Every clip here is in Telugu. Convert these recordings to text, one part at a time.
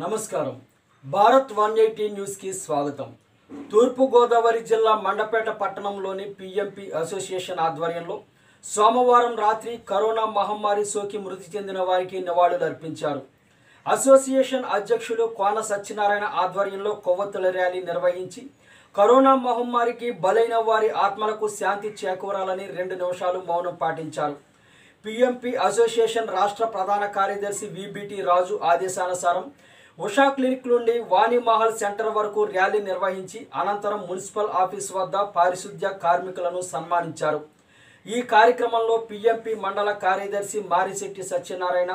నమస్కారం. భారత్ వన్ ఎయిటీ న్యూస్కి స్వాగతం. తూర్పుగోదావరి జిల్లా మండపేట పట్టణంలోని పిఎంపి అసోసియేషన్ ఆధ్వర్యంలో సోమవారం రాత్రి కరోనా మహమ్మారి సోకి మృతి చెందిన వారికి నివాళులు అర్పించారు. అసోసియేషన్ అధ్యక్షులు కోన సత్యనారాయణ ఆధ్వర్యంలో కొవ్వొత్తుల ర్యాలీ నిర్వహించి కరోనా మహమ్మారికి బలైన వారి ఆత్మలకు శాంతి చేకూరాలని రెండు నిమిషాలు మౌనం పాటించారు. పిఎంపి అసోసియేషన్ రాష్ట్ర ప్రధాన కార్యదర్శి విబిటి రాజు ఆదేశానుసారం ఉషా క్లినిక్ నుండి వాణిమహల్ సెంటర్ వరకు ర్యాలీ నిర్వహించి అనంతరం మున్సిపల్ ఆఫీస్ వద్ద పారిశుద్ధ్య కార్మికులను సన్మానించారు. ఈ కార్యక్రమంలో పిఎంపి మండల కార్యదర్శి మారిశెట్టి సత్యనారాయణ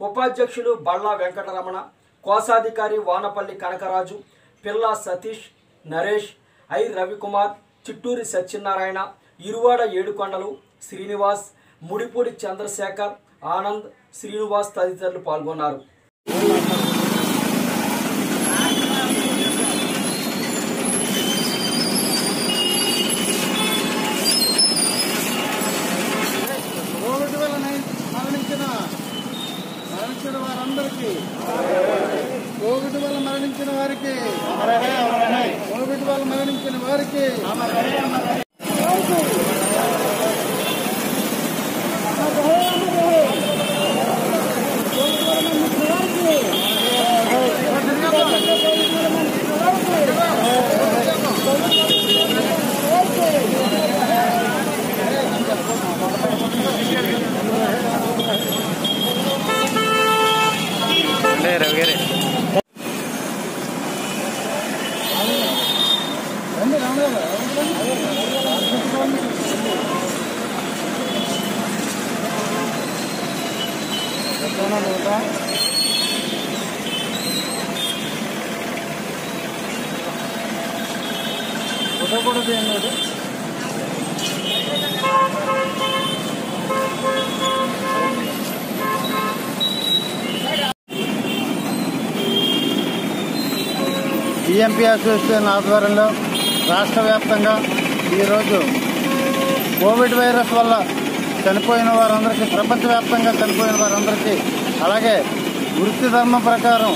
ఉపాధ్యక్షులు బళ్ళా వెంకటరమణ కోశాధికారి వానపల్లి కనకరాజు పిల్ల సతీష్ నరేష్ ఐ రవికుమార్ చిట్టూరి సత్యనారాయణ ఇరువాడ ఏడుకొండలు శ్రీనివాస్ ముడిపూడి చంద్రశేఖర్ ఆనంద్ శ్రీనివాస్ తదితరులు పాల్గొన్నారు కోవిడ్ వల్ల నై- మరణించిన మరణించిన వారందరికీ కోవిడ్ వల్ల మరణించిన వారికి కోవిడ్ వల్ల మరణించిన వారికి రండి, రండి. ఎక్కడున్నా నువ్వు? ఫోటో కూడా బిఎంపీ అసోసియేషన్ ఆధ్వర్యంలో రాష్ట్ర వ్యాప్తంగా ఈరోజు కోవిడ్ వైరస్ వల్ల చనిపోయిన వారందరికీ ప్రపంచవ్యాప్తంగా చనిపోయిన వారందరికీ అలాగే వృత్తి ధర్మం ప్రకారం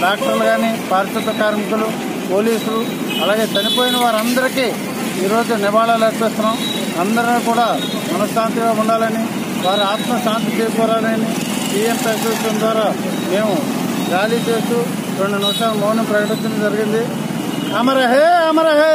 డాక్టర్లు కానీ పారిశుద్ధ కార్మికులు పోలీసులు అలాగే చనిపోయిన వారందరికీ ఈరోజు నివాళులు అర్పిస్తున్నాం. అందరూ కూడా మనశ్శాంతిగా ఉండాలని వారి ఆత్మశాంతి చేకూరాలని ఈఎంపీ అసోసియేషన్ ద్వారా మేము ర్యాలీ చేస్తూ రెండు నిమిషాలు మౌనం ప్రకటించడం జరిగింది. అమర హే అమర హే.